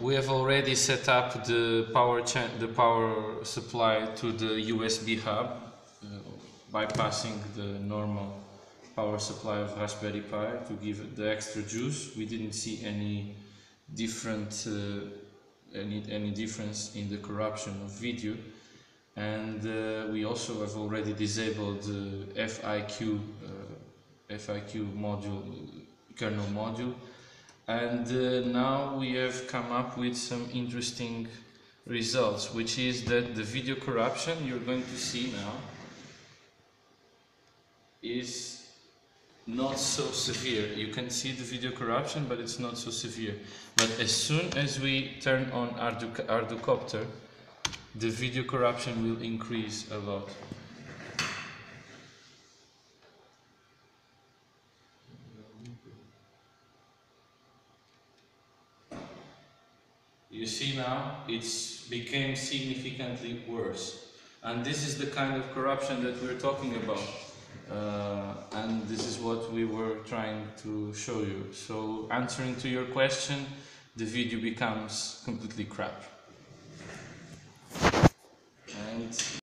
we have already set up the power the power supply to the USB hub, uh, bypassing the normal power supply of Raspberry Pi to give it the extra juice. We didn't see any different uh, any any difference in the corruption of video, and uh, we also have already disabled the FIQ uh, FIQ module kernel module and uh, now we have come up with some interesting results which is that the video corruption you're going to see now is not so severe. You can see the video corruption but it's not so severe. But as soon as we turn on Ardu Arducopter the video corruption will increase a lot You see now it's became significantly worse. And this is the kind of corruption that we're talking about. Uh, and this is what we were trying to show you. So answering to your question, the video becomes completely crap.